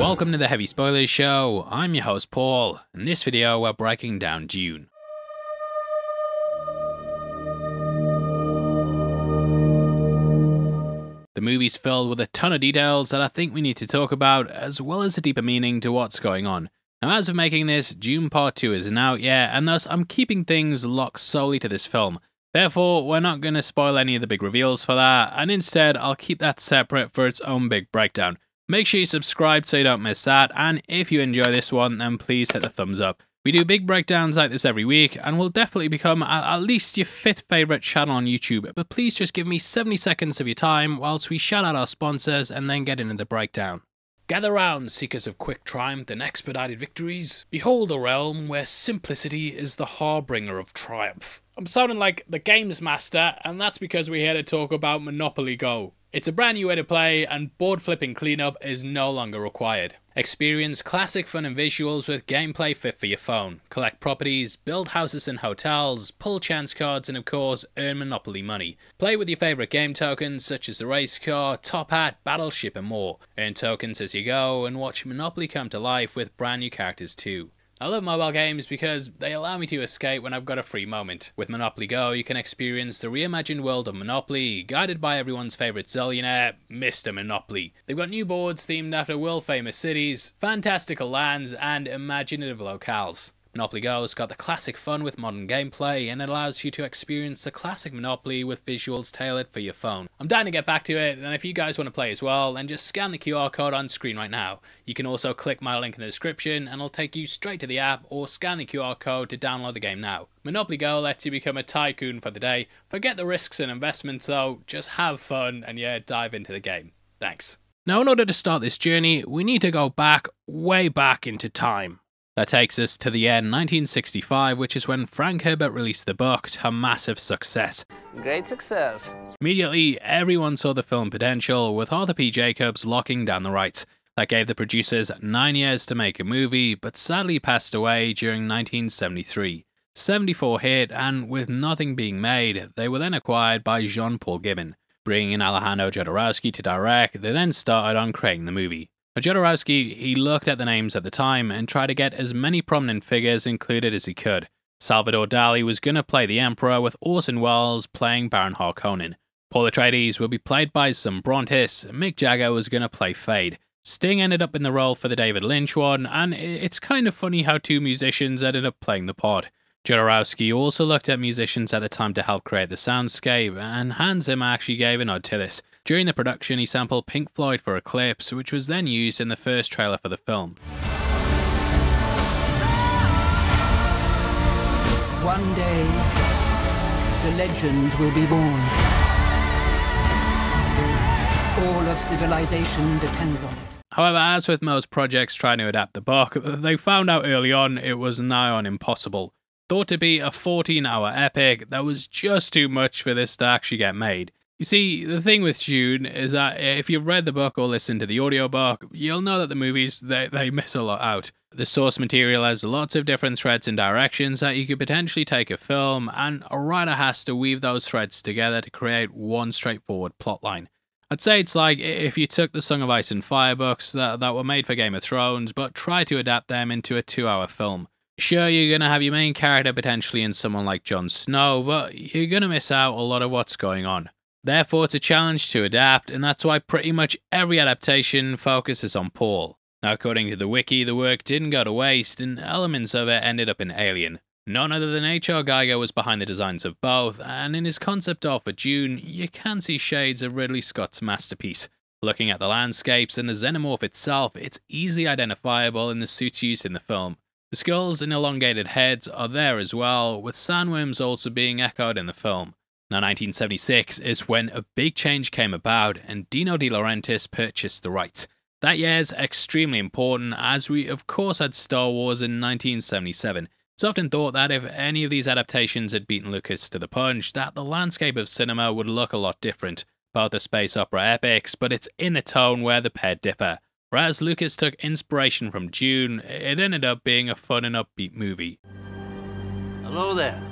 Welcome to the Heavy Spoilers Show. I'm your host Paul. In this video, we're breaking down Dune. The movie's filled with a ton of details that I think we need to talk about, as well as a deeper meaning to what's going on. Now, as of making this, Dune Part 2 isn't out yet, and thus I'm keeping things locked solely to this film. Therefore, we're not going to spoil any of the big reveals for that, and instead, I'll keep that separate for its own big breakdown. Make sure you subscribe so you don't miss that, and if you enjoy this one, then please hit the thumbs up. We do big breakdowns like this every week, and will definitely become at least your fifth favourite channel on YouTube, but please just give me 70 seconds of your time whilst we shout out our sponsors and then get into the breakdown. Gather round, seekers of quick triumph and expedited victories. Behold a realm where simplicity is the harbinger of triumph. I'm sounding like the Games Master, and that's because we're here to talk about Monopoly Go. It's a brand new way to play, and board flipping cleanup is no longer required. Experience classic fun and visuals with gameplay fit for your phone. Collect properties, build houses and hotels, pull chance cards, and of course, earn Monopoly money. Play with your favourite game tokens such as the race car, top hat, battleship, and more. Earn tokens as you go, and watch Monopoly come to life with brand new characters too. I love mobile games because they allow me to escape when I've got a free moment. With Monopoly Go, you can experience the reimagined world of Monopoly, guided by everyone's favourite zillionaire, Mr. Monopoly. They've got new boards themed after world famous cities, fantastical lands, and imaginative locales. Monopoly Go's got the classic fun with modern gameplay, and it allows you to experience the classic Monopoly with visuals tailored for your phone. I'm dying to get back to it, and if you guys want to play as well, then just scan the QR code on screen right now. You can also click my link in the description, and it'll take you straight to the app, or scan the QR code to download the game now. Monopoly Go lets you become a tycoon for the day. Forget the risks and investments though, just have fun, and yeah, dive into the game. Thanks. Now, in order to start this journey, we need to go back, way back into time. That takes us to the year 1965, which is when Frank Herbert released the book to massive success. Great success. Immediately, everyone saw the film potential, with Arthur P. Jacobs locking down the rights. That gave the producers nine years to make a movie, but sadly passed away during 1973. 74 hit, and with nothing being made, they were then acquired by Jean Paul Gibon. Bringing in Alejandro Jodorowsky to direct, they then started on creating the movie. Jodorowsky, he looked at the names at the time and tried to get as many prominent figures included as he could. Salvador Dali was going to play the Emperor with Orson Welles playing Baron Harkonnen. Paul Atreides would be played by some Brontis, Mick Jagger was going to play Feyd. Sting ended up in the role for the David Lynch one, and it's kind of funny how two musicians ended up playing the part. Jodorowsky also looked at musicians at the time to help create the soundscape, and Hans Zimmer actually gave a nod to this. During the production, he sampled Pink Floyd for Eclipse, which was then used in the first trailer for the film. One day, the legend will be born. All of civilization depends on it. However, as with most projects trying to adapt the book, they found out early on it was nigh on impossible. Thought to be a 14 hour epic, that was just too much for this to actually get made. You see, the thing with Dune is that eh, if you've read the book or listened to the audiobook, you'll know that the movies, they, they miss a lot out. The source material has lots of different threads and directions that you could potentially take a film, and a writer has to weave those threads together to create one straightforward plotline. I'd say it's like if you took the Song of Ice and Fire books that, that were made for Game of Thrones, but tried to adapt them into a two hour film. Sure, you're going to have your main character potentially in someone like Jon Snow, but you're going to miss out a lot of what's going on. Therefore, it's a challenge to adapt, and that's why pretty much every adaptation focuses on Paul. Now, according to the wiki, the work didn't go to waste, and elements of it ended up in Alien. None other than H.R. Giger was behind the designs of both, and in his concept art for Dune, you can see shades of Ridley Scott's masterpiece. Looking at the landscapes and the xenomorph itself, it's easily identifiable in the suits used in the film. The skulls and elongated heads are there as well, with sandworms also being echoed in the film. Now, 1976 is when a big change came about and Dino De Laurentiis purchased the rights. That year is extremely important as we, of course, had Star Wars in 1977. It's often thought that if any of these adaptations had beaten Lucas to the punch, that the landscape of cinema would look a lot different. Both are space opera epics, but it's in the tone where the pair differ. Whereas Lucas took inspiration from Dune, it ended up being a fun and upbeat movie. Hello there.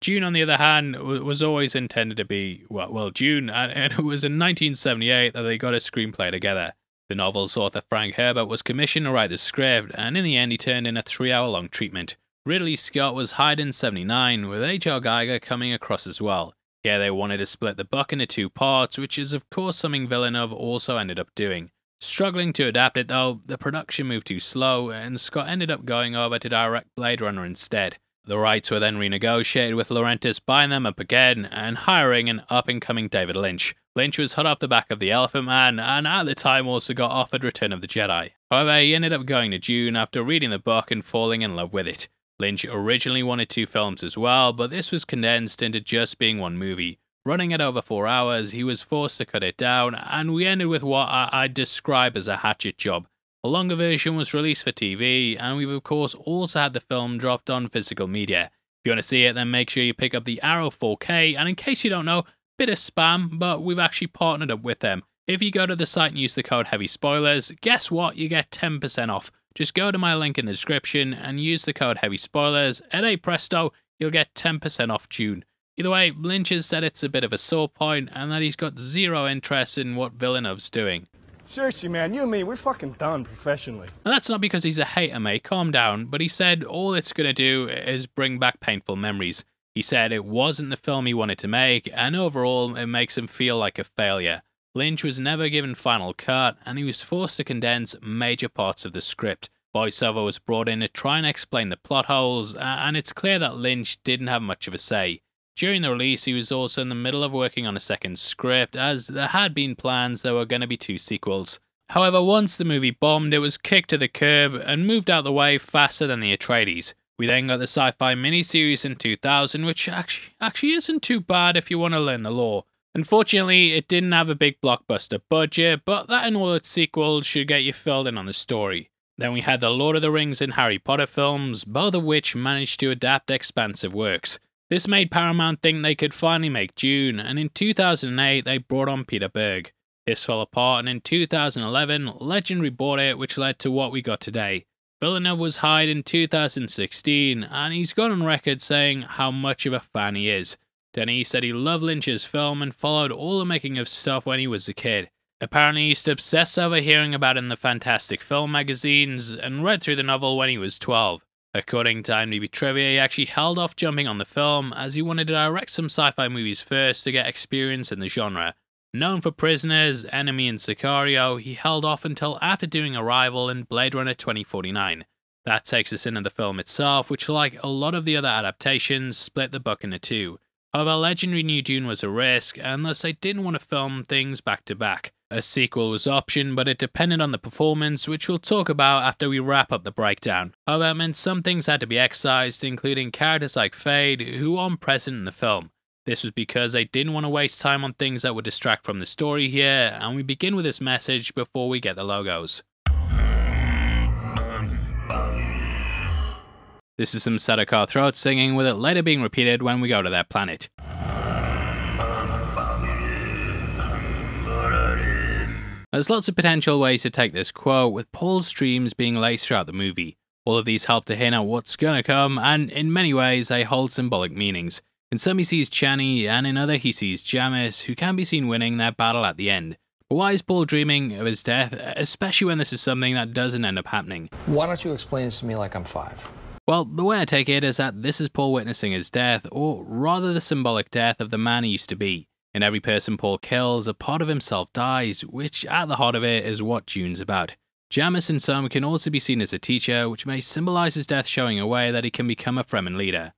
Dune, on the other hand, was always intended to be, well, well Dune, and it was in 1978 that they got a screenplay together. The novel's author Frank Herbert was commissioned to write the script, and in the end, he turned in a three hour long treatment. Ridley Scott was hired in 79, with H.R. Giger coming across as well. Here they wanted to split the book into two parts, which is of course something Villeneuve also ended up doing. Struggling to adapt it though, the production moved too slow, and Scott ended up going over to direct Blade Runner instead. The rights were then renegotiated with Laurentiis buying them up again and hiring an up and coming David Lynch. Lynch was hot off the back of The Elephant Man and at the time also got offered Return of the Jedi. However, he ended up going to Dune after reading the book and falling in love with it. Lynch originally wanted two films as well, but this was condensed into just being one movie. Running at over four hours, he was forced to cut it down, and we ended with what I- would describe as a hatchet job. A longer version was released for TV, and we've of course also had the film dropped on physical media. If you want to see it, then make sure you pick up the Arrow 4K, and in case you don't know, bit of spam, but we've actually partnered up with them. If you go to the site and use the code Heavy Spoilers, guess what? You get 10% off. Just go to my link in the description and use the code Heavy Spoilers. At a presto, you'll get 10% off Dune. Either way, Lynch has said it's a bit of a sore point and that he's got zero interest in what Villeneuve's doing. Seriously, man, you and me, we're fucking done professionally. And that's not because he's a hater, mate, calm down, but he said all it's gonna do is bring back painful memories. He said it wasn't the film he wanted to make, and overall, it makes him feel like a failure. Lynch was never given final cut, and he was forced to condense major parts of the script. Voiceover was brought in to try and explain the plot holes, and it's clear that Lynch didn't have much of a say. During the release, he was also in the middle of working on a second script, as there had been plans there were going to be two sequels. However, once the movie bombed, it was kicked to the curb and moved out the way faster than the Atreides. We then got the sci-fi miniseries in 2000, which actually, actually isn't too bad if you want to learn the lore. Unfortunately, it didn't have a big blockbuster budget, but that and all its sequels should get you filled in on the story. Then we had the Lord of the Rings and Harry Potter films, both of which managed to adapt expansive works. This made Paramount think they could finally make Dune, and in 2008 they brought on Peter Berg. This fell apart, and in 2011, Legendary bought it, which led to what we got today. Villeneuve was hired in 2016, and he's gone on record saying how much of a fan he is. Denny said he loved Lynch's film and followed all the making of stuff when he was a kid. Apparently, he used to obsess over hearing about it in the Fantastic Film magazines and read through the novel when he was 12. According to IMDb Trivia, he actually held off jumping on the film as he wanted to direct some sci fi movies first to get experience in the genre. Known for Prisoners, Enemy, and Sicario, he held off until after doing Arrival and Blade Runner 2049. That takes us into the film itself, which, like a lot of the other adaptations, split the book into two. However, Legendary knew Dune was a risk, and thus they didn't want to film things back to back. A sequel was option, but it depended on the performance, which we'll talk about after we wrap up the breakdown. However, it meant some things had to be excised, including characters like Feyd, who aren't present in the film. This was because they didn't want to waste time on things that would distract from the story here, and we begin with this message before we get the logos. This is some Sardaukar throat singing, with it later being repeated when we go to their planet. There's lots of potential ways to take this quote, with Paul's dreams being laced throughout the movie. All of these help to hint at what's gonna come, and in many ways they hold symbolic meanings. In some he sees Chani, and in other he sees Jamis, who can be seen winning their battle at the end. But why is Paul dreaming of his death, especially when this is something that doesn't end up happening? Why don't you explain this to me like I'm five? Well, the way I take it is that this is Paul witnessing his death, or rather the symbolic death of the man he used to be. In every person Paul kills, a part of himself dies, which at the heart of it is what Dune's about. Jamis in some can also be seen as a teacher, which may symbolize his death showing a way that he can become a Fremen leader.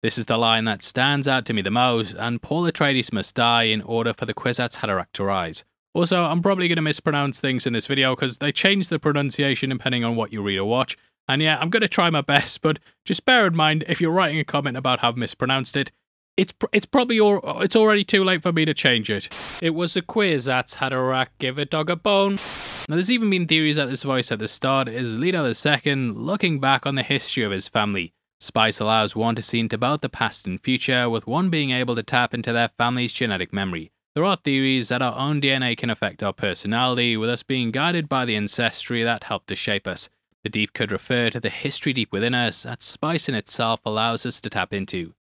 This is the line that stands out to me the most, and Paul Atreides must die in order for the Kwisatz Haderach to rise. Also, I'm probably going to mispronounce things in this video because they change the pronunciation depending on what you read or watch. And yeah, I'm going to try my best, but just bear in mind if you're writing a comment about how I've mispronounced it, it's pr it's probably all, it's already too late for me to change it. It was a quiz that's had a Haderach, give a dog a bone. Now, there's even been theories that this voice at the start is Leto II looking back on the history of his family. Spice allows one to see into both the past and future, with one being able to tap into their family's genetic memory. There are theories that our own DNA can affect our personality, with us being guided by the ancestry that helped to shape us. The deep could refer to the history deep within us that spice in itself allows us to tap into.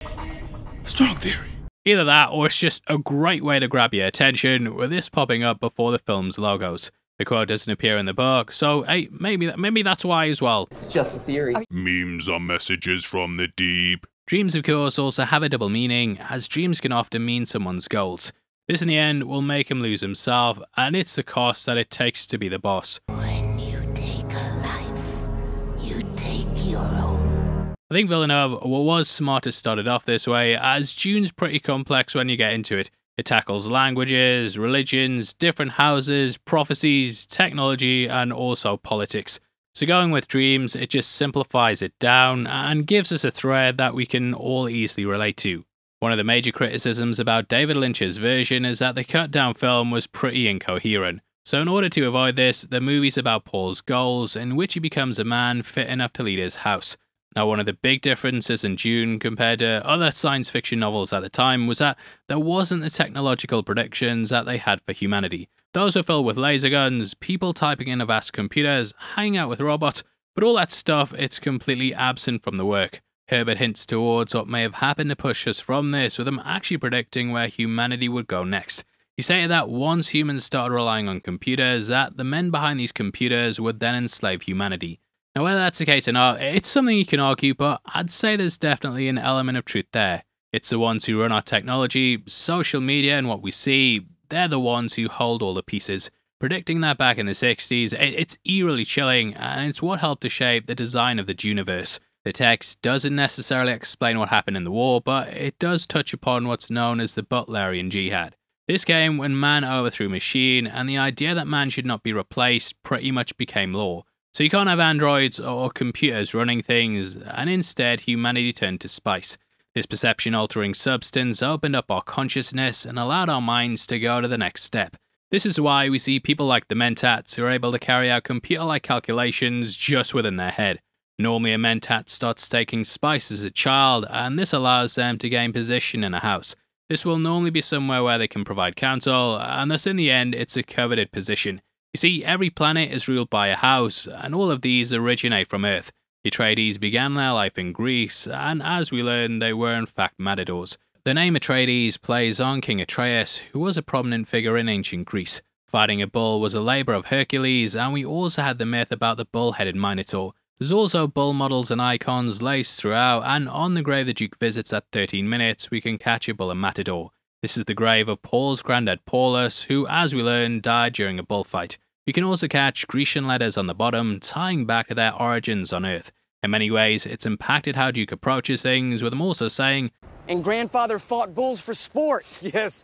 Strong theory. Either that, or it's just a great way to grab your attention, with this popping up before the film's logos. The quote doesn't appear in the book, so hey, maybe maybe that's why as well. It's just a theory. Memes are messages from the deep. Dreams, of course, also have a double meaning, as dreams can often mean someone's goals. This, in the end, will make him lose himself, and it's the cost that it takes to be the boss. When you take a life, you take your own. I think Villeneuve was smart to start it off this way, as Dune's pretty complex when you get into it. It tackles languages, religions, different houses, prophecies, technology, and also politics. So going with Dreams, it just simplifies it down and gives us a thread that we can all easily relate to. One of the major criticisms about David Lynch's version is that the cut down film was pretty incoherent. So in order to avoid this, the movie's about Paul's goals, in which he becomes a man fit enough to lead his house. Now, one of the big differences in Dune compared to other science fiction novels at the time was that there wasn't the technological predictions that they had for humanity. Those were filled with laser guns, people typing in a vast computers, hanging out with robots, but all that stuff, it's completely absent from the work. Herbert hints towards what may have happened to push us from this, with him actually predicting where humanity would go next. He stated that once humans started relying on computers, that the men behind these computers would then enslave humanity. Now, whether that's the case or not, it's something you can argue, but I'd say there's definitely an element of truth there. It's the ones who run our technology, social media, and what we see, they're the ones who hold all the pieces. Predicting that back in the 60s, it's eerily chilling, and it's what helped to shape the design of the Juniverse. The text doesn't necessarily explain what happened in the war, but it does touch upon what's known as the Butlerian Jihad. This came when man overthrew machine, and the idea that man should not be replaced pretty much became law. So you can't have androids or computers running things, and instead humanity turned to spice. This perception altering substance opened up our consciousness and allowed our minds to go to the next step. This is why we see people like the Mentats who are able to carry out computer like calculations just within their head. Normally, a mentat starts taking spice as a child, and this allows them to gain position in a house. This will normally be somewhere where they can provide counsel, and thus in the end, it's a coveted position. You see, every planet is ruled by a house, and all of these originate from Earth. Atreides began their life in Greece, and as we learn, they were in fact matadors. The name Atreides plays on King Atreus, who was a prominent figure in ancient Greece. Fighting a bull was a labour of Hercules, and we also had the myth about the bull-headed Minotaur. There's also bull models and icons laced throughout, and on the grave the Duke visits at 13 minutes, we can catch a bull and matador. This is the grave of Paul's granddad Paulus, who, as we learn, died during a bullfight. You can also catch Grecian letters on the bottom, tying back to their origins on Earth. In many ways, it's impacted how Duke approaches things, with him also saying, And grandfather fought bulls for sport. Yes.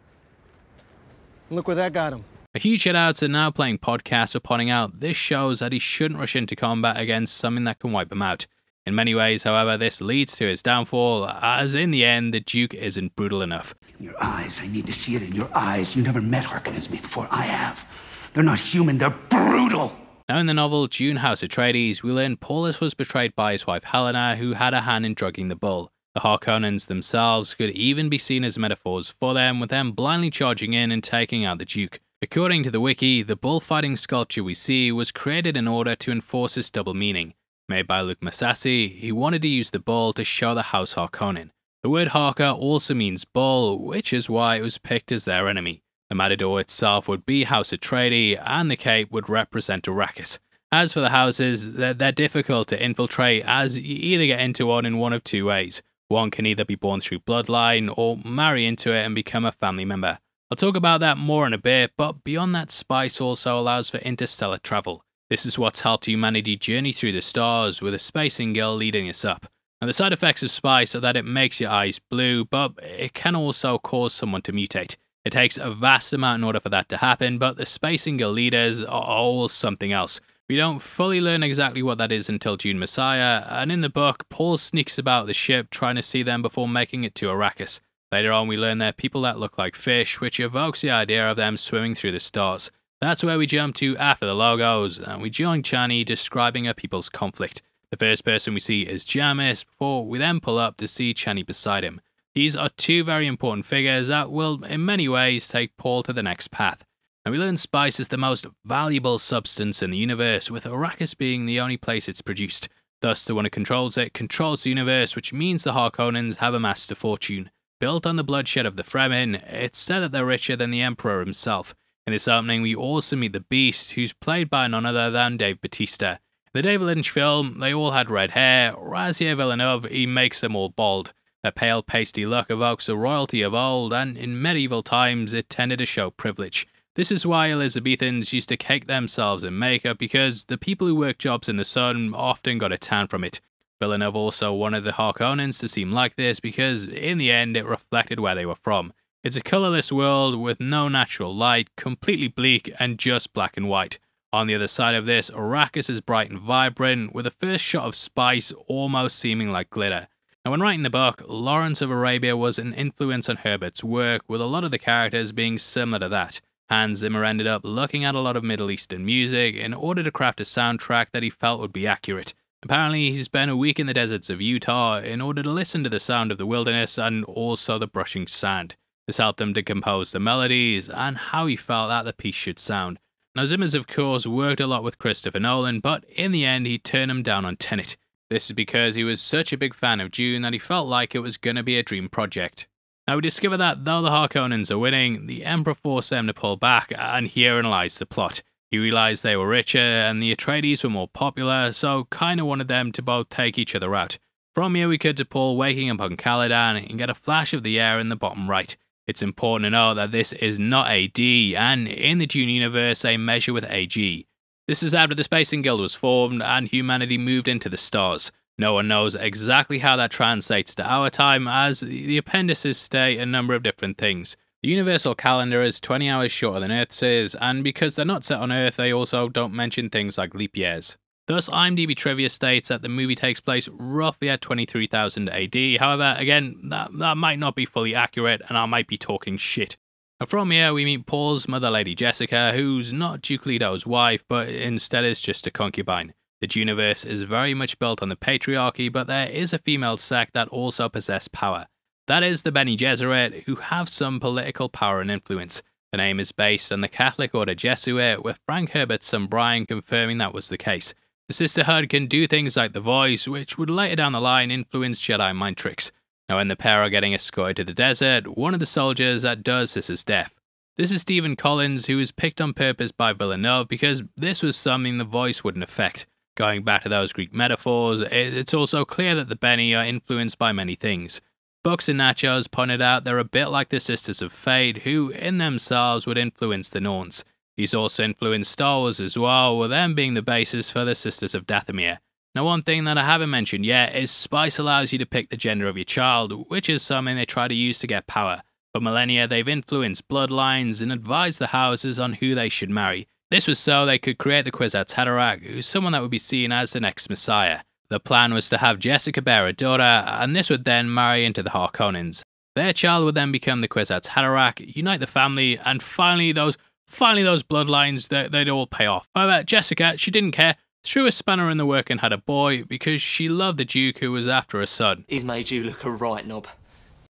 Look where that got him. A huge shout out to Now Playing Podcast for pointing out this shows that he shouldn't rush into combat against something that can wipe him out. In many ways, however, this leads to his downfall, as in the end, the Duke isn't brutal enough. In your eyes, I need to see it in your eyes. You never met Harkonnens before I have. They're not human, they're brutal! Now, in the novel Dune House Atreides, we learn Paulus was betrayed by his wife Helena, who had a hand in drugging the bull. The Harkonnens themselves could even be seen as metaphors for them, with them blindly charging in and taking out the Duke. According to the wiki, the bullfighting sculpture we see was created in order to enforce this double meaning. Made by Luc Massassi, he wanted to use the bull to show the House Harkonnen. The word Harka also means bull, which is why it was picked as their enemy. The Matador itself would be House Atreides, and the cape would represent Arrakis. As for the houses, they're, they're difficult to infiltrate as you either get into one in one of two ways. One can either be born through bloodline or marry into it and become a family member. I'll talk about that more in a bit, but beyond that, spice also allows for interstellar travel. This is what's helped humanity journey through the stars, with a Spacing Guild leading us up. Now, the side effects of spice are that it makes your eyes blue, but it can also cause someone to mutate. It takes a vast amount in order for that to happen, but the spacing leaders are all something else. We don't fully learn exactly what that is until Dune Messiah, and in the book, Paul sneaks about the ship trying to see them before making it to Arrakis. Later on, we learn they're people that look like fish, which evokes the idea of them swimming through the stars. That's where we jump to after the logos, and we join Chani describing a people's conflict. The first person we see is Jamis, before we then pull up to see Chani beside him. These are two very important figures that will, in many ways, take Paul to the next path. And we learn spice is the most valuable substance in the universe, with Arrakis being the only place it's produced. Thus, the one who controls it controls the universe, which means the Harkonnens have amassed a fortune. Built on the bloodshed of the Fremen, it's said that they're richer than the Emperor himself. In this opening, we also meet the Beast, who's played by none other than Dave Bautista. In the David Lynch film, they all had red hair, here Villeneuve, he makes them all bald. Their pale, pasty look evokes the royalty of old, and in medieval times, it tended to show privilege. This is why Elizabethans used to cake themselves in makeup because the people who worked jobs in the sun often got a tan from it. Villeneuve also wanted the Harkonnens to seem like this because, in the end, it reflected where they were from. It's a colourless world with no natural light, completely bleak, and just black and white. On the other side of this, Arrakis is bright and vibrant, with the first shot of spice almost seeming like glitter. Now, when writing the book, Lawrence of Arabia was an influence on Herbert's work, with a lot of the characters being similar to that. Hans Zimmer ended up looking at a lot of Middle Eastern music in order to craft a soundtrack that he felt would be accurate. Apparently, he spent a week in the deserts of Utah in order to listen to the sound of the wilderness and also the brushing sand. This helped him to compose the melodies and how he felt that the piece should sound. Now, Zimmer's, of course, worked a lot with Christopher Nolan, but in the end, he turned him down on Tenet. This is because he was such a big fan of Dune that he felt like it was going to be a dream project. Now we discover that though the Harkonnens are winning, the Emperor forced them to pull back, and herein lies the plot. He realised they were richer and the Atreides were more popular, so kinda wanted them to both take each other out. From here we cut to Paul waking up on Caladan and get a flash of the air in the bottom right. It's important to note that this is not AD, and in the Dune universe they measure with AG. This is after the Spacing Guild was formed and humanity moved into the stars. No one knows exactly how that translates to our time, as the appendices state a number of different things. The universal calendar is 20 hours shorter than Earth's is, and because they're not set on Earth, they also don't mention things like leap years. Thus, IMDb trivia states that the movie takes place roughly at 23,000 AD. However, again, that, that might not be fully accurate, and I might be talking shit. Now, from here, we meet Paul's mother, Lady Jessica, who's not Leto's wife, but instead is just a concubine. The universe is very much built on the patriarchy, but there is a female sect that also possess power. That is the Bene Gesserit, who have some political power and influence. The name is based on the Catholic Order Jesuit, with Frank Herbert's son Brian confirming that was the case. The Sisterhood can do things like the Voice, which would later down the line influence Jedi mind tricks. Now, when the pair are getting escorted to the desert, one of the soldiers that does this is deaf. This is Stephen Collins, who was picked on purpose by Villeneuve because this was something the Voice wouldn't affect. Going back to those Greek metaphors, it's also clear that the Beni are influenced by many things. Books and Nachos pointed out they're a bit like the Sisters of Fate, who in themselves would influence the Norns. These also influenced Star Wars as well, with them being the basis for the Sisters of Dathomir. Now, one thing that I haven't mentioned yet is Spice allows you to pick the gender of your child, which is something they try to use to get power. For millennia, they've influenced bloodlines and advised the houses on who they should marry. This was so they could create the Kwisatz Haderach, who's someone that would be seen as the next Messiah. The plan was to have Jessica bear a daughter, and this would then marry into the Harkonnens. Their child would then become the Kwisatz Haderach, unite the family, and finally those finally those bloodlines they, they'd all pay off. However, Jessica, she didn't care, threw a spanner in the work and had a boy because she loved the Duke who was after a son. He's made you look a right knob.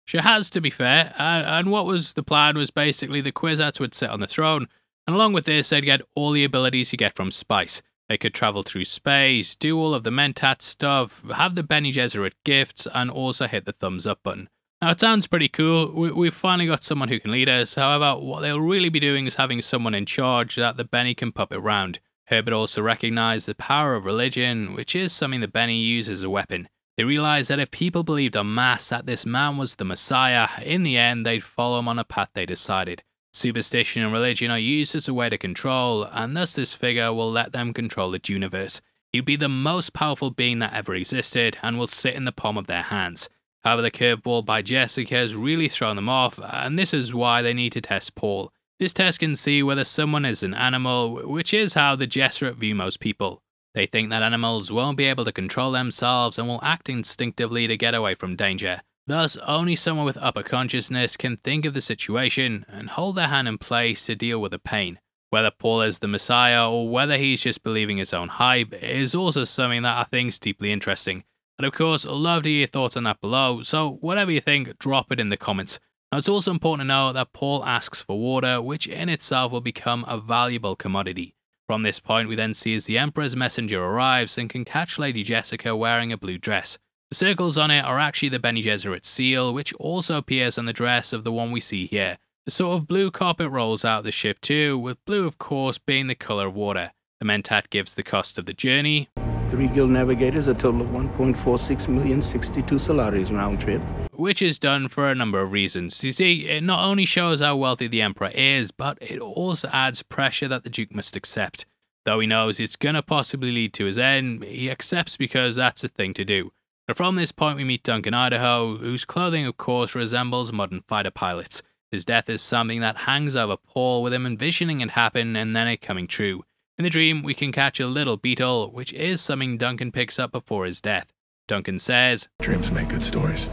She has, to be fair, and, and what was the plan was basically the Kwisatz would sit on the throne, and along with this, they'd get all the abilities you get from Spice. They could travel through space, do all of the Mentat stuff, have the Bene Gesserit gifts, and also hit the thumbs up button. Now, it sounds pretty cool. We, have finally got someone who can lead us. However, what they'll really be doing is having someone in charge that the Benny can puppet around. Herbert also recognized the power of religion, which is something the Benny use as a weapon. They realized that if people believed en masse that this man was the Messiah, in the end they'd follow him on a path they decided. Superstition and religion are used as a way to control, and thus this figure will let them control the universe. He'll be the most powerful being that ever existed and will sit in the palm of their hands. However, the curveball by Jessica has really thrown them off, and this is why they need to test Paul. This test can see whether someone is an animal, which is how the Gesserit view most people. They think that animals won't be able to control themselves and will act instinctively to get away from danger. Thus, only someone with upper consciousness can think of the situation and hold their hand in place to deal with the pain. Whether Paul is the Messiah or whether he's just believing his own hype is also something that I think is deeply interesting. And of course, I'd love to hear your thoughts on that below, so whatever you think, drop it in the comments. Now, it's also important to note that Paul asks for water, which in itself will become a valuable commodity. From this point, we then see as the Emperor's messenger arrives and can catch Lady Jessica wearing a blue dress. The circles on it are actually the Bene Gesserit seal, which also appears on the dress of the one we see here. The sort of blue carpet rolls out the ship too, with blue of course being the colour of water. The Mentat gives the cost of the journey. Three guild navigators, a total of 1.46 million, 62 salaries round trip. Which is done for a number of reasons. You see, it not only shows how wealthy the Emperor is, but it also adds pressure that the Duke must accept. Though he knows it's gonna possibly lead to his end, he accepts because that's the thing to do. Now from this point we meet Duncan Idaho, whose clothing of course resembles modern fighter pilots. His death is something that hangs over Paul with him envisioning it happen and then it coming true. In the dream, we can catch a little beetle, which is something Duncan picks up before his death. Duncan says, Dreams make good stories,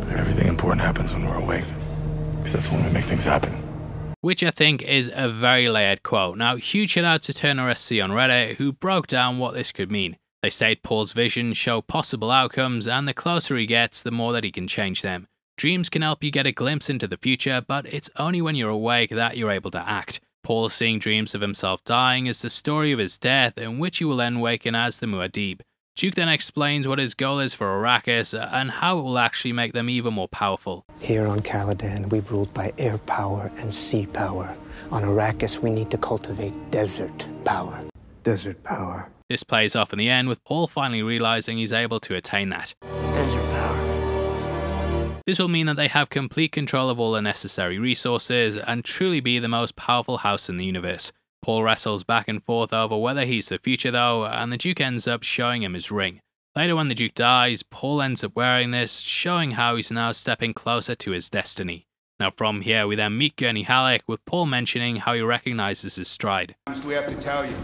but everything important happens when we're awake, because that's when we make things happen. Which I think is a very layered quote. Now, huge shout out to Turner SC on Reddit, who broke down what this could mean. They state Paul's visions show possible outcomes, and the closer he gets, the more that he can change them. Dreams can help you get a glimpse into the future, but it's only when you're awake that you're able to act. Paul seeing dreams of himself dying is the story of his death, in which he will then waken as the Muad'Dib. Duke then explains what his goal is for Arrakis and how it will actually make them even more powerful. Here on Caladan, we've ruled by air power and sea power. On Arrakis, we need to cultivate desert power. Desert power. This plays off in the end, with Paul finally realizing he's able to attain that. Desert power. This will mean that they have complete control of all the necessary resources and truly be the most powerful house in the universe. Paul wrestles back and forth over whether he's the future though, and the Duke ends up showing him his ring. Later, when the Duke dies, Paul ends up wearing this, showing how he's now stepping closer to his destiny. Now, from here, we then meet Gurney Halleck, with Paul mentioning how he recognizes his stride. Do we have to tell you?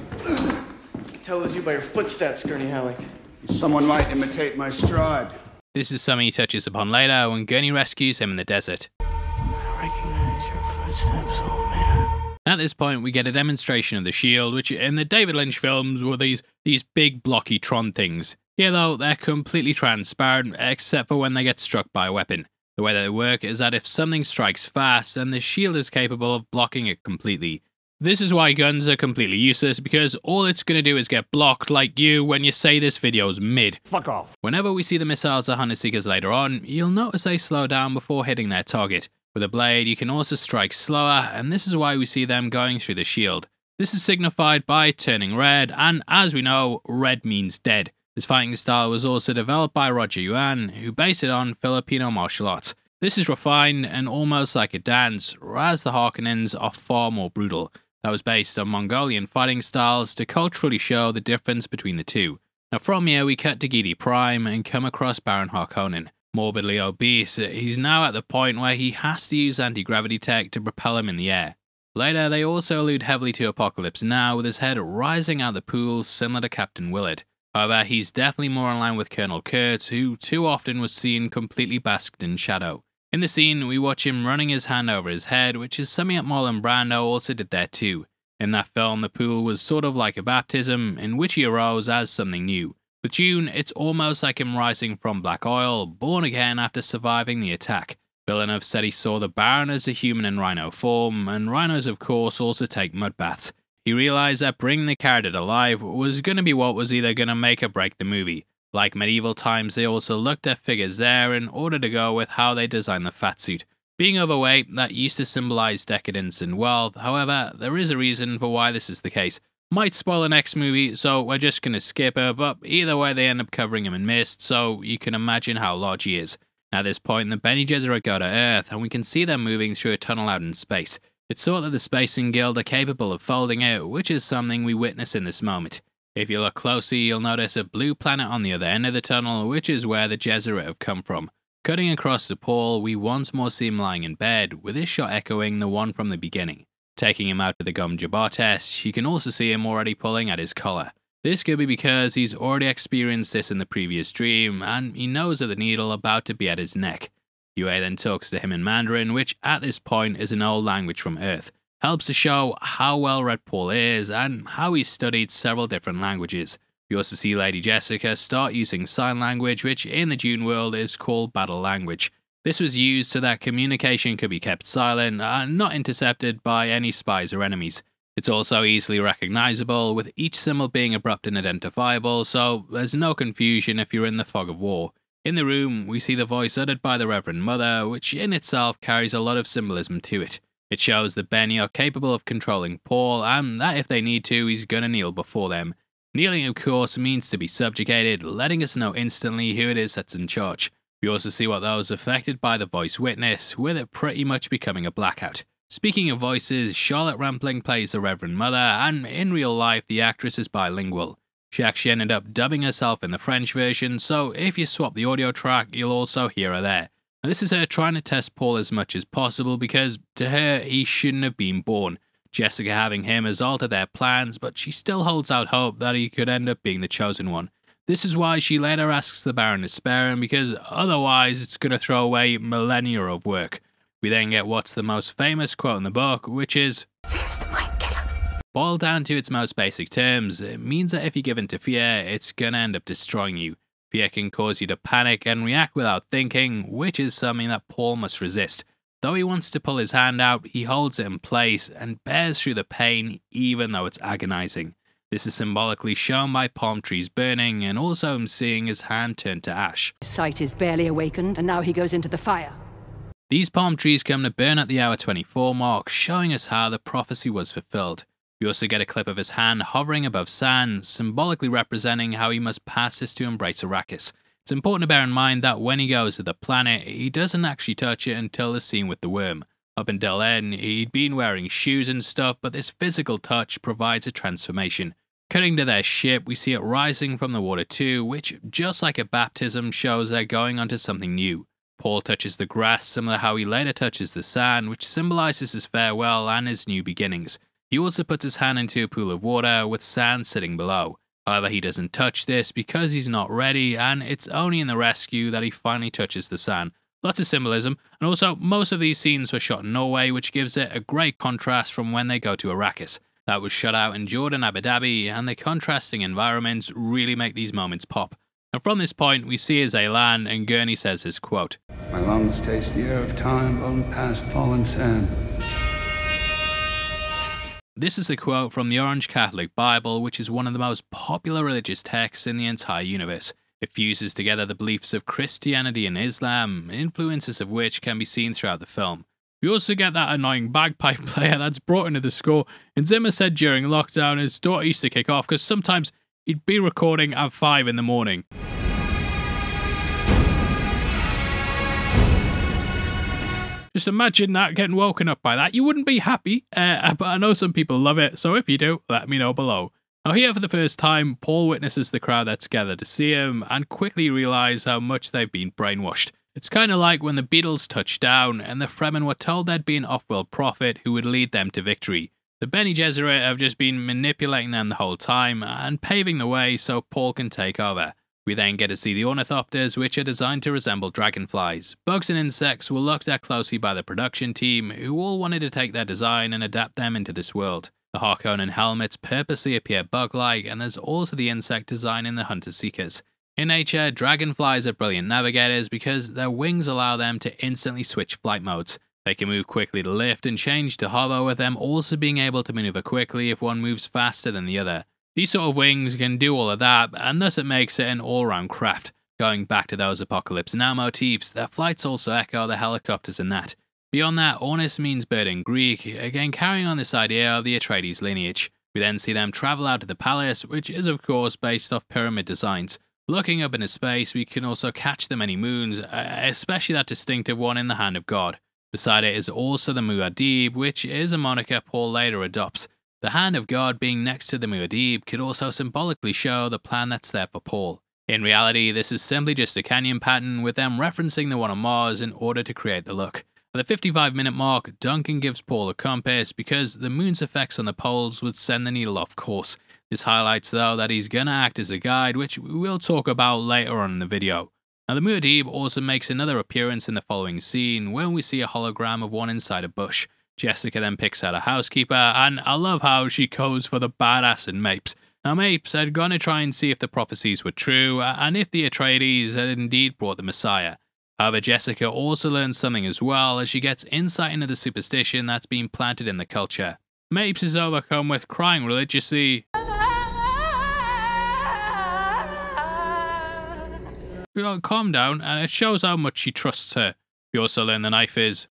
Tell us you by your footsteps, Gurney Halleck. Someone might imitate my stride. This is something he touches upon later when Gurney rescues him in the desert. I recognize your footsteps, old man. At this point, we get a demonstration of the shield, which in the David Lynch films were these these big blocky Tron things. Here, though, they're completely transparent, except for when they get struck by a weapon. The way they work is that if something strikes fast, then the shield is capable of blocking it completely. This is why guns are completely useless, because all it's gonna do is get blocked like you when you say this video's mid. Fuck off. Whenever we see the missiles or Hunter Seekers later on, you'll notice they slow down before hitting their target. With a blade, you can also strike slower, and this is why we see them going through the shield. This is signified by turning red, and as we know, red means dead. This fighting style was also developed by Roger Yuan, who based it on Filipino martial arts. This is refined and almost like a dance, whereas the Harkonnens are far more brutal. That was based on Mongolian fighting styles to culturally show the difference between the two. Now from here we cut to Giedi Prime and come across Baron Harkonnen. Morbidly obese, he's now at the point where he has to use anti-gravity tech to propel him in the air. Later, they also allude heavily to Apocalypse Now with his head rising out of the pool similar to Captain Willard. However, he's definitely more in line with Colonel Kurtz, who too often was seen completely basked in shadow. In the scene, we watch him running his hand over his head, which is something that Marlon Brando also did there too. In that film, the pool was sort of like a baptism, in which he arose as something new. With Dune, it's almost like him rising from black oil, born again after surviving the attack. Villeneuve said he saw the Baron as a human in rhino form, and rhinos, of course, also take mud baths. He realized that bringing the character to life was going to be what was either going to make or break the movie. Like medieval times, they also looked at figures there in order to go with how they designed the fat suit. Being overweight, that used to symbolize decadence and wealth, however, there is a reason for why this is the case. Might spoil the next movie, so we're just gonna skip it, but either way they end up covering him in mist, so you can imagine how large he is. At this point, the Bene Gesserit go to Earth, and we can see them moving through a tunnel out in space. It's thought that the Spacing Guild are capable of folding out, which is something we witness in this moment. If you look closely, you'll notice a blue planet on the other end of the tunnel, which is where the Gesserit have come from. Cutting across the pool, we once more see him lying in bed, with his shot echoing the one from the beginning. Taking him out to the Gom Jabbar test, you can also see him already pulling at his collar. This could be because he's already experienced this in the previous dream, and he knows of the needle about to be at his neck. Yueh then talks to him in Mandarin, which at this point is an old language from Earth helps to show how well read Paul is and how he's studied several different languages. You also see Lady Jessica start using sign language, which in the Dune world is called battle language. This was used so that communication could be kept silent and not intercepted by any spies or enemies. It's also easily recognizable, with each symbol being abrupt and identifiable, so there's no confusion if you're in the fog of war. In the room, we see the voice uttered by the Reverend Mother, which in itself carries a lot of symbolism to it. It shows that Benny are capable of controlling Paul, and that if they need to, he's gonna kneel before them. Kneeling, of course, means to be subjugated, letting us know instantly who it is that's in charge. We also see what those affected by the voice witness, with it pretty much becoming a blackout. Speaking of voices, Charlotte Rampling plays the Reverend Mother, and in real life, the actress is bilingual. She actually ended up dubbing herself in the French version, so if you swap the audio track, you'll also hear her there. Now, this is her trying to test Paul as much as possible because to her, he shouldn't have been born. Jessica having him has altered their plans, but she still holds out hope that he could end up being the chosen one. This is why she later asks the Baron to spare him, because otherwise it's going to throw away millennia of work. We then get what's the most famous quote in the book, which is the mic. Boiled down to its most basic terms, it means that if you give in to fear, it's gonna end up destroying you. Fear can cause you to panic and react without thinking, which is something that Paul must resist. Though he wants to pull his hand out, he holds it in place and bears through the pain even though it's agonizing. This is symbolically shown by palm trees burning and also him seeing his hand turn to ash. His sight is barely awakened, and now he goes into the fire. These palm trees come to burn at the hour 24 mark, showing us how the prophecy was fulfilled. We also get a clip of his hand hovering above sand, symbolically representing how he must pass this to embrace Arrakis. It's important to bear in mind that when he goes to the planet, he doesn't actually touch it until the scene with the worm. Up until then, he'd been wearing shoes and stuff, but this physical touch provides a transformation. Cutting to their ship, we see it rising from the water too, which, just like a baptism, shows they're going onto something new. Paul touches the grass, similar how he later touches the sand, which symbolizes his farewell and his new beginnings. He also puts his hand into a pool of water with sand sitting below. However, he doesn't touch this because he's not ready, and it's only in the rescue that he finally touches the sand. Lots of symbolism, and also most of these scenes were shot in Norway, which gives it a great contrast from when they go to Arrakis. That was shot out in Jordan, Abu Dhabi, and the contrasting environments really make these moments pop. And from this point, we see they land, and Gurney says his quote My lungs taste the air of time blown past fallen sand. This is a quote from the Orange Catholic Bible, which is one of the most popular religious texts in the entire universe. It fuses together the beliefs of Christianity and Islam, influences of which can be seen throughout the film. We also get that annoying bagpipe player that's brought into the score, and Zimmer said during lockdown his daughter used to kick off because sometimes he'd be recording at 5 in the morning. Just imagine that getting woken up by that. You wouldn't be happy, uh, but I know some people love it, so if you do, let me know below. Now, here for the first time, Paul witnesses the crowd that's gathered to see him and quickly realises how much they've been brainwashed. It's kind of like when the Beatles touched down and the Fremen were told there'd be an off world prophet who would lead them to victory. The Bene Gesserit have just been manipulating them the whole time and paving the way so Paul can take over. We then get to see the ornithopters, which are designed to resemble dragonflies. Bugs and insects were looked at closely by the production team, who all wanted to take their design and adapt them into this world. The Harkonnen helmets purposely appear bug-like, and there's also the insect design in the Hunter Seekers. In nature, dragonflies are brilliant navigators because their wings allow them to instantly switch flight modes. They can move quickly to lift and change to hover, with them also being able to maneuver quickly if one moves faster than the other. These sort of wings can do all of that, and thus it makes it an all-round craft. Going back to those Apocalypse Now motifs, their flights also echo the helicopters in that. Beyond that, Ornis means bird in Greek, again carrying on this idea of the Atreides lineage. We then see them travel out to the palace, which is of course based off pyramid designs. Looking up into space, we can also catch the many moons, uh, especially that distinctive one in the Hand of God. Beside it is also the Muad'Dib, which is a moniker Paul later adopts. The hand of God being next to the Muad'Dib could also symbolically show the plan that's there for Paul. In reality, this is simply just a canyon pattern with them referencing the one on Mars in order to create the look. At the 55 minute mark, Duncan gives Paul a compass because the moon's effects on the poles would send the needle off course. This highlights though that he's gonna act as a guide, which we will talk about later on in the video. Now the Muad'Dib also makes another appearance in the following scene when we see a hologram of one inside a bush. Jessica then picks out a housekeeper, and I love how she goes for the badass in Mapes. Now, Mapes had gone to try and see if the prophecies were true, and if the Atreides had indeed brought the Messiah. However, Jessica also learns something as well as she gets insight into the superstition that's been planted in the culture. Mapes is overcome with crying religiously. Calm down, and it shows how much she trusts her. We also learn the knife is.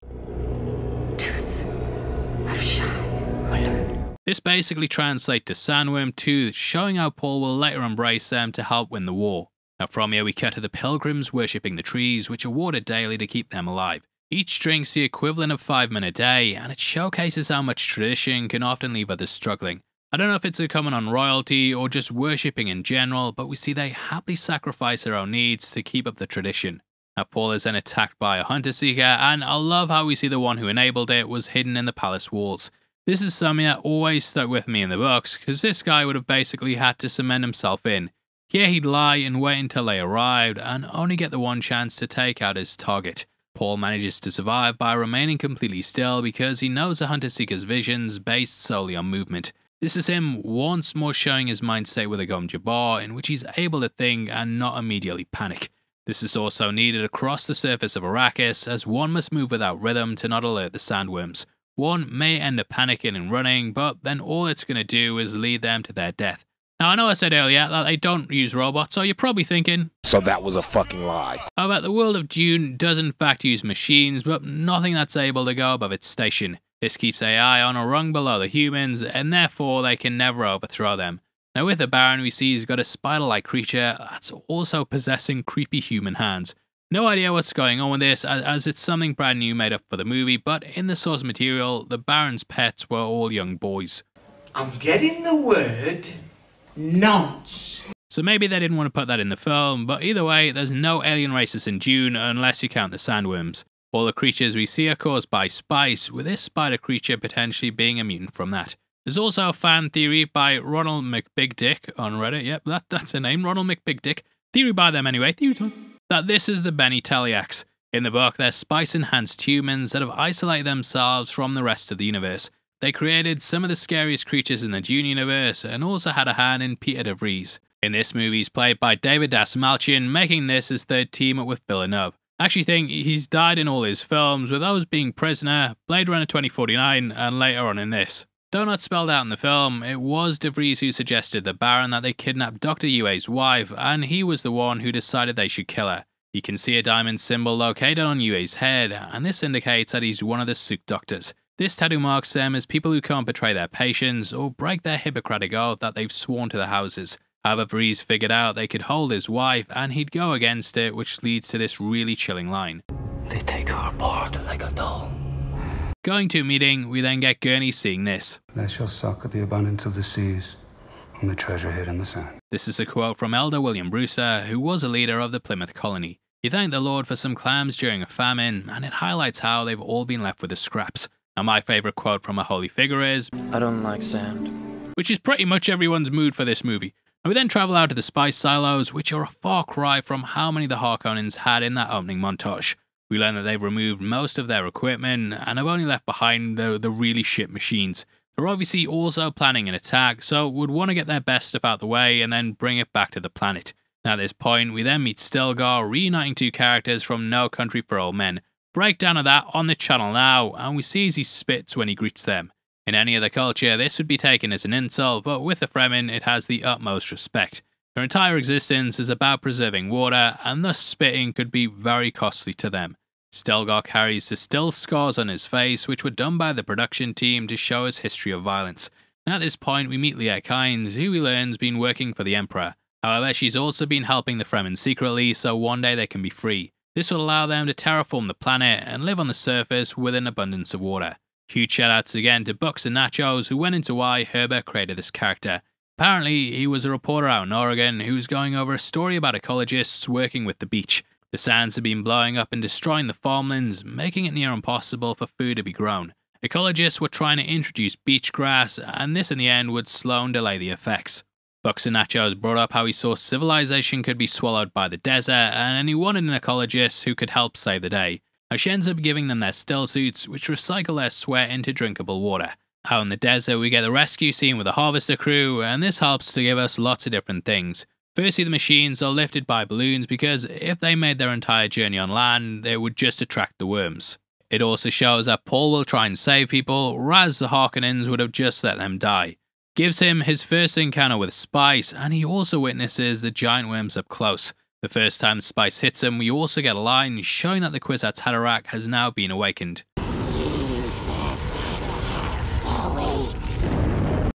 This basically translates to Sandworm Tooth, showing how Paul will later embrace them to help win the war. Now from here we cut to the pilgrims worshipping the trees, which are watered daily to keep them alive. Each drink's the equivalent of 5 men a day, and it showcases how much tradition can often leave others struggling. I don't know if it's a comment on royalty or just worshipping in general, but we see they happily sacrifice their own needs to keep up the tradition. Now Paul is then attacked by a hunter seeker, and I love how we see the one who enabled it was hidden in the palace walls. This is something that always stuck with me in the books, because this guy would have basically had to cement himself in. Here he'd lie and wait until they arrived, and only get the one chance to take out his target. Paul manages to survive by remaining completely still because he knows the Hunter Seeker's visions based solely on movement. This is him once more showing his mind state with a Gom Jabbar, in which he's able to think and not immediately panic. This is also needed across the surface of Arrakis, as one must move without rhythm to not alert the sandworms. One may end up panicking and running, but then all it's going to do is lead them to their death. Now, I know I said earlier that they don't use robots, so you're probably thinking, So that was a fucking lie. I bet the world of Dune does in fact use machines, but nothing that's able to go above its station. This keeps AI on a rung below the humans, and therefore they can never overthrow them. Now with the Baron we see he's got a spider-like creature that's also possessing creepy human hands. No idea what's going on with this, as, it's something brand new made up for the movie, but in the source material, the Baron's pets were all young boys. I'm getting the word nonce. So maybe they didn't want to put that in the film, but either way, there's no alien races in Dune unless you count the sandworms. All the creatures we see are caused by spice, with this spider creature potentially being immune from that. There's also a fan theory by Ronald McBigdick on Reddit, yep, that, that's a name, Ronald McBigdick. Theory by them anyway, theory time. That this is the Bene Tleilax. In the book, they're spice enhanced humans that have isolated themselves from the rest of the universe. They created some of the scariest creatures in the Dune universe and also had a hand in Piter de Vries. In this movie, he's played by David Dastmalchian, making this his third team up with Villeneuve. I actually think he's died in all his films, with those being Prisoner, Blade Runner 2049, and later on in this. Though not spelled out in the film, it was De Vries who suggested the Baron that they kidnap Dr. Yueh's wife, and he was the one who decided they should kill her. You can see a diamond symbol located on Yueh's head, and this indicates that he's one of the Suk Doctors. This tattoo marks them as people who can't betray their patients or break their Hippocratic oath that they've sworn to the houses. However, Vries figured out they could hold his wife and he'd go against it, which leads to this really chilling line. They take her apart like a doll. Going to a meeting, we then get Gurney seeing this. They shall suck at the abundance of the seas and the treasure hid in the sand. This is a quote from Elder William Brewster, who was a leader of the Plymouth colony. He thanked the Lord for some clams during a famine, and it highlights how they've all been left with the scraps. Now, my favourite quote from a holy figure is I don't like sand. Which is pretty much everyone's mood for this movie. And we then travel out to the spice silos, which are a far cry from how many the Harkonnens had in that opening montage. We learn that they've removed most of their equipment and have only left behind the, the really shit machines. They're obviously also planning an attack, so would want to get their best stuff out the way and then bring it back to the planet. Now, at this point, we then meet Stilgar reuniting two characters from No Country for Old Men. Breakdown of that on the channel now, and we see as he spits when he greets them. In any other culture, this would be taken as an insult, but with the Fremen, it has the utmost respect. Their entire existence is about preserving water, and thus spitting could be very costly to them. Stilgar carries still scars on his face, which were done by the production team to show his history of violence. At this point, we meet Liet Kynes, who we learn's been working for the Emperor. However, she's also been helping the Fremen secretly, so one day they can be free. This will allow them to terraform the planet and live on the surface with an abundance of water. Huge shoutouts again to Bucks and Nachos, who went into why Herbert created this character. Apparently, he was a reporter out in Oregon who was going over a story about ecologists working with the beach. The sands had been blowing up and destroying the farmlands, making it near impossible for food to be grown. Ecologists were trying to introduce beach grass, and this in the end would slow and delay the effects. And Nachos brought up how he saw civilization could be swallowed by the desert, and he wanted an ecologist who could help save the day. She ends up giving them their still suits, which recycle their sweat into drinkable water. Out in the desert, we get the rescue scene with the harvester crew, and this helps to give us lots of different things. Firstly, the machines are lifted by balloons because if they made their entire journey on land, they would just attract the worms. It also shows that Paul will try and save people, whereas the Harkonnens would have just let them die. Gives him his first encounter with Spice, and he also witnesses the giant worms up close. The first time Spice hits him, we also get a line showing that the Kwisatz Haderach has now been awakened.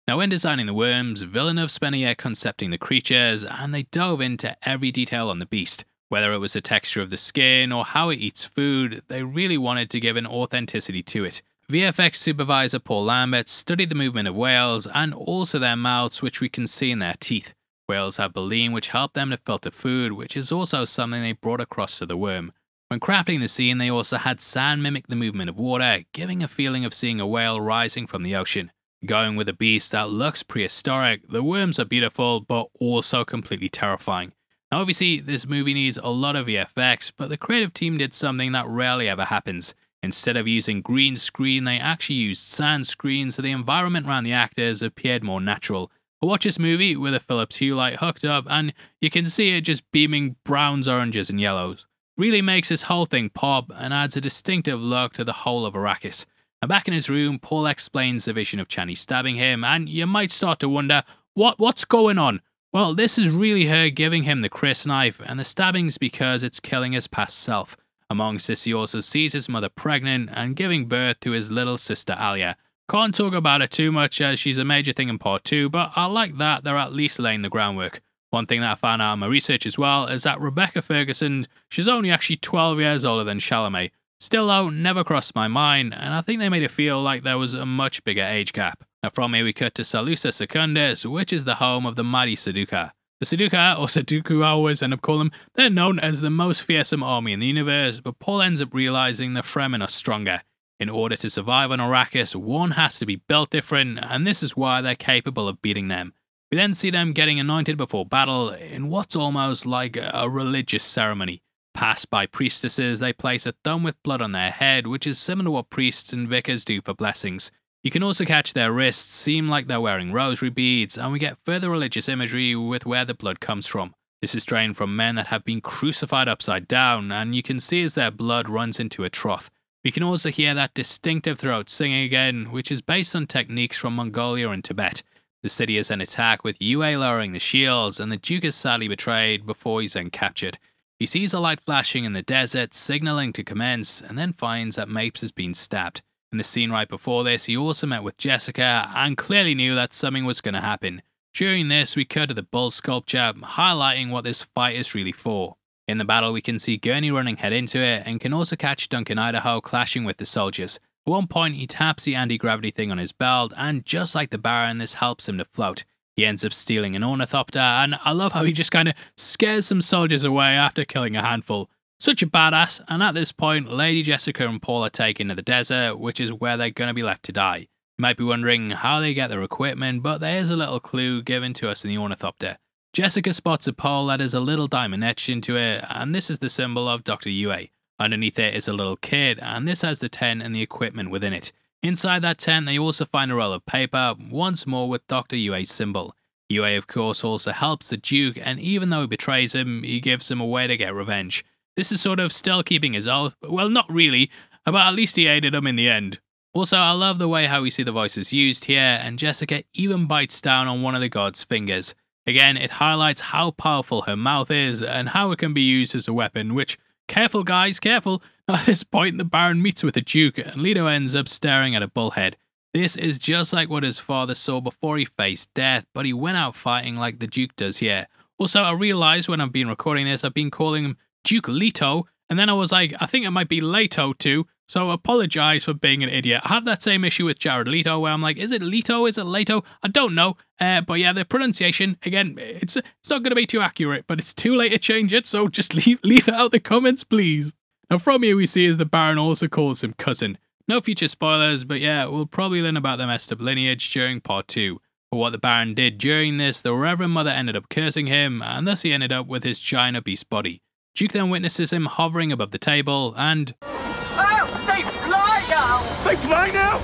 Now, when designing the worms, Villeneuve spent a year concepting the creatures, and they dove into every detail on the beast. Whether it was the texture of the skin or how it eats food, they really wanted to give an authenticity to it. VFX supervisor Paul Lambert studied the movement of whales and also their mouths, which we can see in their teeth. Whales have baleen, which help them to filter food, which is also something they brought across to the worm. When crafting the scene, they also had sand mimic the movement of water, giving a feeling of seeing a whale rising from the ocean. Going with a beast that looks prehistoric, the worms are beautiful but also completely terrifying. Now, obviously, this movie needs a lot of VFX, but the creative team did something that rarely ever happens. Instead of using green screen, they actually used sand screen so the environment around the actors appeared more natural. I watch this movie with a Philips Hue light hooked up, and you can see it just beaming browns, oranges, and yellows. Really makes this whole thing pop and adds a distinctive look to the whole of Arrakis. And back in his room, Paul explains the vision of Chani stabbing him, and you might start to wonder, what what's going on? Well, this is really her giving him the crysknife, and the stabbing's because it's killing his past self. Amongst this, he also sees his mother pregnant and giving birth to his little sister Alia. Can't talk about it too much as she's a major thing in part 2, but I like that they're at least laying the groundwork. One thing that I found out in my research as well is that Rebecca Ferguson, she's only actually 12 years older than Chalamet. Still though, never crossed my mind, and I think they made it feel like there was a much bigger age gap. Now from here we cut to Salusa Secundus, which is the home of the mighty Sardaukar. The Sardaukar, or Sarduku I always end up calling them, they're known as the most fearsome army in the universe, but Paul ends up realizing the Fremen are stronger. In order to survive on Arrakis, one has to be built different, and this is why they're capable of beating them. We then see them getting anointed before battle in what's almost like a religious ceremony. Passed by priestesses, they place a thumb with blood on their head, which is similar to what priests and vicars do for blessings. You can also catch their wrists seem like they're wearing rosary beads, and we get further religious imagery with where the blood comes from. This is drained from men that have been crucified upside down, and you can see as their blood runs into a trough. We can also hear that distinctive throat singing again, which is based on techniques from Mongolia and Tibet. The city is then attack with Yueh lowering the shields, and the Duke is sadly betrayed before he's then captured. He sees a light flashing in the desert, signaling to commence, and then finds that Mapes has been stabbed. In the scene right before this, he also met with Jessica and clearly knew that something was going to happen. During this, we cut to the bull sculpture, highlighting what this fight is really for. In the battle, we can see Gurney running head into it and can also catch Duncan Idaho clashing with the soldiers. At one point, he taps the anti gravity thing on his belt, and just like the Baron, this helps him to float. He ends up stealing an ornithopter, and I love how he just kind of scares some soldiers away after killing a handful. Such a badass, and at this point, Lady Jessica and Paul are taken to the desert, which is where they're going to be left to die. You might be wondering how they get their equipment, but there is a little clue given to us in the ornithopter. Jessica spots a pole that has a little diamond etched into it, and this is the symbol of Dr. Yueh. Underneath it is a little kid, and this has the tent and the equipment within it. Inside that tent, they also find a roll of paper, once more with Dr. Yueh's symbol. Yueh, of course, also helps the Duke, and even though he betrays him, he gives him a way to get revenge. This is sort of still keeping his oath, well, not really, but at least he aided him in the end. Also, I love the way how we see the voices used here, and Jessica even bites down on one of the god's fingers. Again, it highlights how powerful her mouth is and how it can be used as a weapon, which, careful guys, careful, at this point, the Baron meets with the Duke, and Leto ends up staring at a bullhead. This is just like what his father saw before he faced death, but he went out fighting like the Duke does here. Also, I realized when I've been recording this, I've been calling him Duke Leto, and then I was like, I think it might be Leto too, so apologize for being an idiot. I have that same issue with Jared Leto where I'm like, is it Leto? Is it Leto? I don't know. Uh, but yeah, the pronunciation, again, it's it's not going to be too accurate, but it's too late to change it, so just leave, leave it out the comments, please. Now, from here, we see as the Baron also calls him cousin. No future spoilers, but yeah, we'll probably learn about their messed up lineage during part 2. But what the Baron did during this, the Reverend Mother ended up cursing him, and thus he ended up with his giant beast body. Duke then witnesses him hovering above the table, and. Oh, they fly now! They fly now?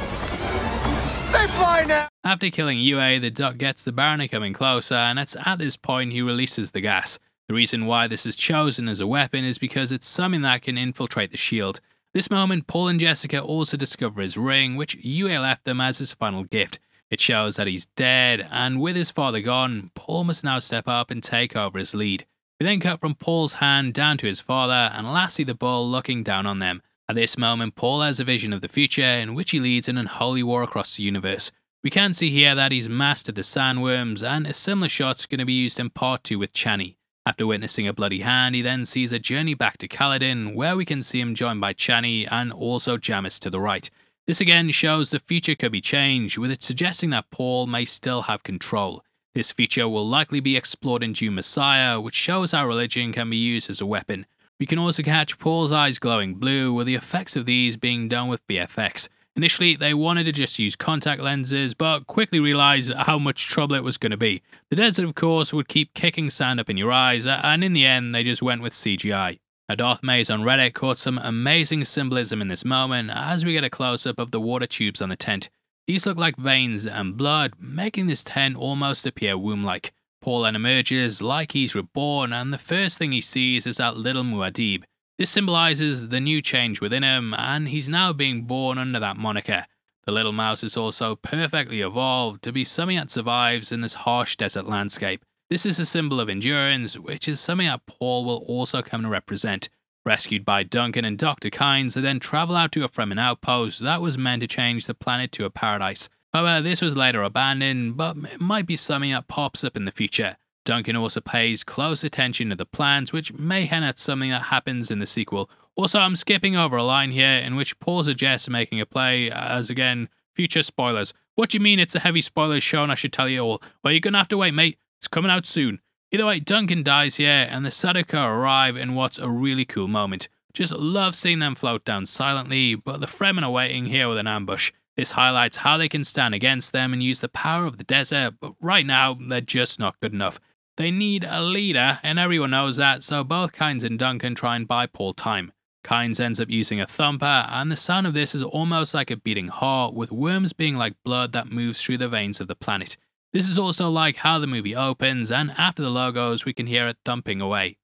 They fly now! After killing Yueh, the Duck gets the Baron coming closer, and it's at this point he releases the gas. The reason why this is chosen as a weapon is because it's something that can infiltrate the shield. This moment, Paul and Jessica also discover his ring, which Yueh left them as his final gift. It shows that he's dead, and with his father gone, Paul must now step up and take over his lead. We then cut from Paul's hand down to his father, and lastly the bull looking down on them. At this moment, Paul has a vision of the future in which he leads an unholy war across the universe. We can see here that he's mastered the sandworms, and a similar shot's going to be used in part 2 with Chani. After witnessing a bloody hand, he then sees a journey back to Caladan, where we can see him joined by Chani and also Jamis to the right. This again shows the future could be changed, with it suggesting that Paul may still have control. This feature will likely be explored in Dune Messiah, which shows how religion can be used as a weapon. We can also catch Paul's eyes glowing blue, with the effects of these being done with VFX. Initially, they wanted to just use contact lenses, but quickly realized how much trouble it was going to be. The desert, of course, would keep kicking sand up in your eyes, and in the end, they just went with CGI. Now, Darth Maze on Reddit caught some amazing symbolism in this moment as we get a close up of the water tubes on the tent. These look like veins and blood, making this tent almost appear womb like. Paul then emerges like he's reborn, and the first thing he sees is that little Muad'Dib. This symbolizes the new change within him, and he's now being born under that moniker. The little mouse is also perfectly evolved to be something that survives in this harsh desert landscape. This is a symbol of endurance, which is something that Paul will also come to represent. Rescued by Duncan and Dr. Kynes, they then travel out to a Fremen outpost that was meant to change the planet to a paradise. However, this was later abandoned, but it might be something that pops up in the future. Duncan also pays close attention to the plans, which may hint at something that happens in the sequel. Also, I'm skipping over a line here in which Paul suggests making a play, as again, future spoilers. What do you mean it's a heavy spoilers show and I should tell you all? Well, you're gonna have to wait, mate. It's coming out soon. Either way, Duncan dies here, and the Sardaukar arrive in what's a really cool moment. Just love seeing them float down silently, but the Fremen are waiting here with an ambush. This highlights how they can stand against them and use the power of the desert, but right now, they're just not good enough. They need a leader, and everyone knows that, so both Kynes and Duncan try and buy Paul time. Kynes ends up using a thumper, and the sound of this is almost like a beating heart, with worms being like blood that moves through the veins of the planet. This is also like how the movie opens, and after the logos, we can hear it thumping away.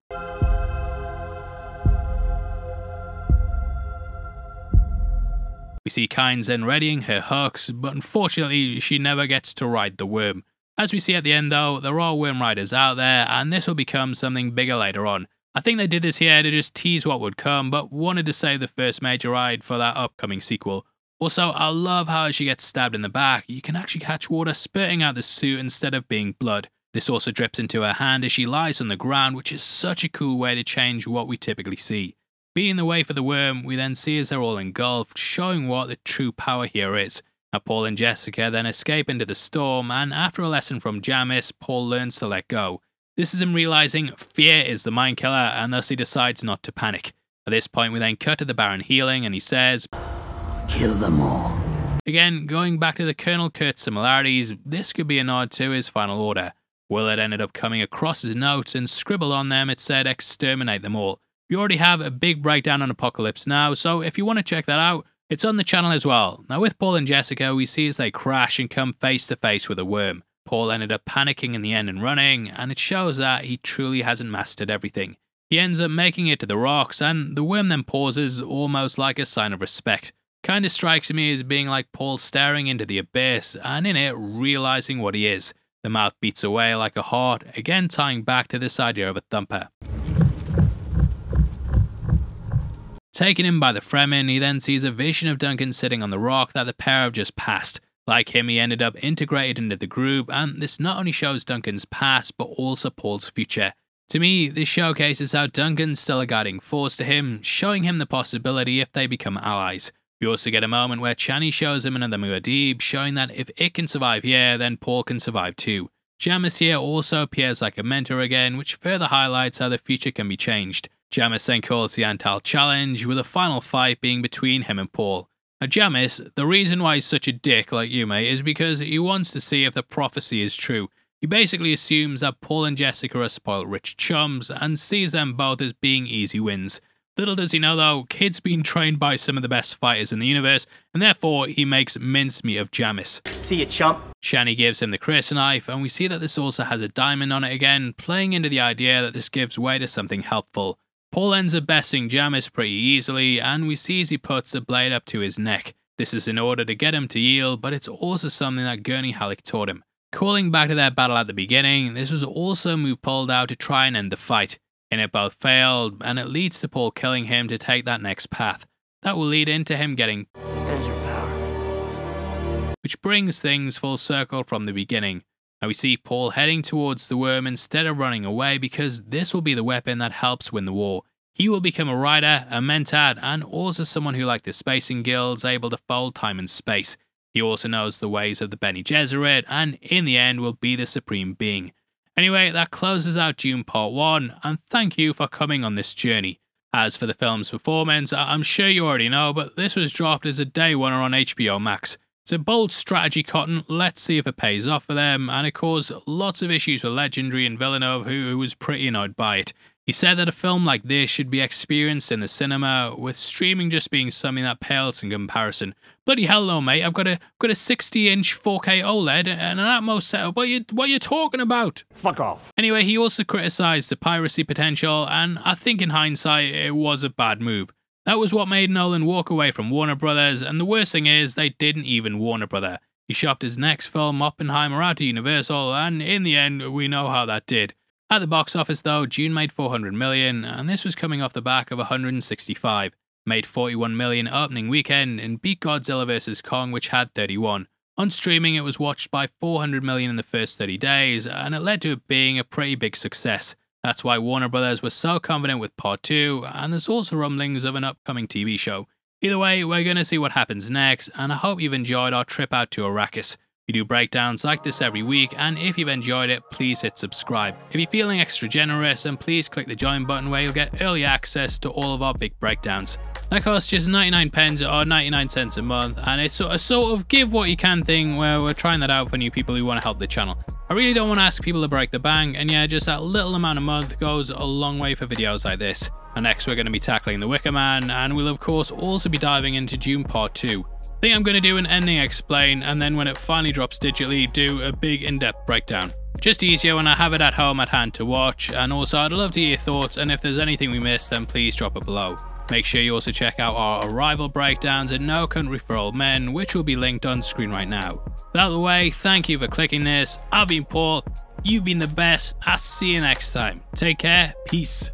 We see Kynes then readying her hooks, but unfortunately, she never gets to ride the worm. As we see at the end though, there are Worm Riders out there, and this will become something bigger later on. I think they did this here to just tease what would come, but wanted to save the first major ride for that upcoming sequel. Also, I love how as she gets stabbed in the back, you can actually catch water spurting out the suit instead of being blood. This also drips into her hand as she lies on the ground, which is such a cool way to change what we typically see. Being the way for the worm, we then see as they're all engulfed, showing what the true power here is. Paul and Jessica then escape into the storm, and after a lesson from Jamis, Paul learns to let go. This is him realizing fear is the mind killer, and thus he decides not to panic. At this point, we then cut to the Baron healing, and he says, Kill them all. Again, going back to the Colonel Kurtz similarities, this could be a nod to his final order. Willard ended up coming across his notes and scribbled on them it said exterminate them all. We already have a big breakdown on Apocalypse now, so if you want to check that out, it's on the channel as well. Now, with Paul and Jessica, we see as they crash and come face to face with a worm. Paul ended up panicking in the end and running, and it shows that he truly hasn't mastered everything. He ends up making it to the rocks, and the worm then pauses almost like a sign of respect. Kinda strikes me as being like Paul staring into the abyss, and in it, realizing what he is. The mouth beats away like a heart, again tying back to this idea of a thumper. Taken in by the Fremen, he then sees a vision of Duncan sitting on the rock that the pair have just passed. Like him, he ended up integrated into the group, and this not only shows Duncan's past, but also Paul's future. To me, this showcases how Duncan's still a guiding force to him, showing him the possibility if they become allies. We also get a moment where Chani shows him another Muad'Dib, showing that if it can survive here, then Paul can survive too. Jamis here also appears like a mentor again, which further highlights how the future can be changed. Jamis then calls the Antal challenge, with a final fight being between him and Paul. Now, Jamis, the reason why he's such a dick like you, mate, is because he wants to see if the prophecy is true. He basically assumes that Paul and Jessica are spoiled rich chums and sees them both as being easy wins. Little does he know though, Kid's been trained by some of the best fighters in the universe, and therefore he makes mincemeat of Jamis. See you, chump. Chani gives him the crysknife, and we see that this also has a diamond on it again, playing into the idea that this gives way to something helpful. Paul ends up besting Jamis pretty easily, and we see as he puts the blade up to his neck. This is in order to get him to yield, but it's also something that Gurney Halleck taught him. Calling back to their battle at the beginning, this was also a move pulled out to try and end the fight. And it both failed, and it leads to Paul killing him to take that next path. That will lead into him getting Desert power. which brings things full circle from the beginning. Now we see Paul heading towards the worm instead of running away because this will be the weapon that helps win the war. He will become a rider, a mentat, and also someone who, like the Spacing Guilds, able to fold time and space. He also knows the ways of the Bene Gesserit, and in the end will be the Supreme Being. Anyway, that closes out Dune Part 1, and thank you for coming on this journey. As for the film's performance, I'm sure you already know, but this was dropped as a day one on HBO Max. It's a bold strategy, Cotton. Let's see if it pays off for them. And it caused lots of issues with Legendary and Villeneuve, who, who was pretty annoyed by it. He said that a film like this should be experienced in the cinema, with streaming just being something that pales in comparison. Bloody hell, no, mate! I've got a got a 60-inch 4K OLED and an Atmos setup. What you what you talking about? Fuck off. Anyway, he also criticised the piracy potential, and I think in hindsight it was a bad move. That was what made Nolan walk away from Warner Brothers, and the worst thing is they didn't even Warner Brother. He shopped his next film, Oppenheimer, out to Universal, and in the end, we know how that did. At the box office though, Dune made 400 million, and this was coming off the back of 165. Made 41 million opening weekend and beat Godzilla vs. Kong, which had 31. On streaming, it was watched by 400 million in the first 30 days, and it led to it being a pretty big success. That's why Warner Brothers was so confident with Part 2, and there's also rumblings of an upcoming TV show. Either way, we're going to see what happens next, and I hope you've enjoyed our trip out to Arrakis. We do breakdowns like this every week, and if you've enjoyed it, please hit subscribe. If you're feeling extra generous, then please click the join button where you'll get early access to all of our big breakdowns. That costs just 99 pence or 99 cents a month, and it's a sort of give what you can thing where we're trying that out for new people who want to help the channel. I really don't want to ask people to break the bank, and yeah, just that little amount a month goes a long way for videos like this. And next we're going to be tackling The Wicker Man, and we'll of course also be diving into Dune Part 2. Think I'm going to do an ending explain, and then when it finally drops digitally, do a big in-depth breakdown. Just easier when I have it at home at hand to watch, and also I'd love to hear your thoughts, and if there's anything we missed, then please drop it below. Make sure you also check out our Arrival breakdowns in No Country for Old Men, which will be linked on screen right now. Of the way, thank you for clicking this. I've been Paul, you've been the best, I'll see you next time. Take care, peace.